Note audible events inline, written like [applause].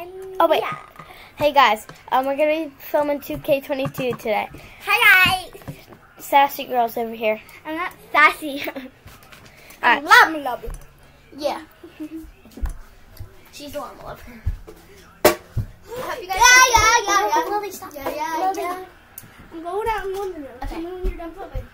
And Oh, wait. yeah. Hey guys, um, we're gonna be filming 2K22 today. Hi guys. Sassy girls over here. I'm not sassy. [laughs] I right. love me, love me. Yeah. She's the one I love [gasps] her. Hope you guys Yeah, yeah, yeah, yeah. Lily, stop. Yeah, yeah, Lily. yeah. I'm going out in London now. Okay. Tell when you're done filming.